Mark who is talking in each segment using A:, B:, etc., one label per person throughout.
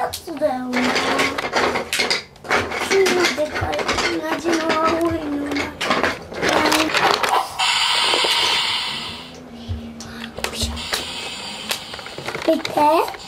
A: やつだよな。でかい同じの青いのな。見て。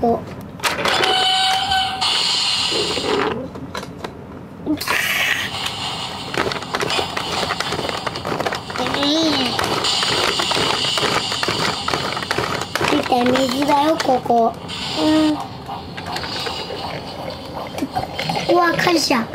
A: こう。見て水だよここ。うん。ここは感謝。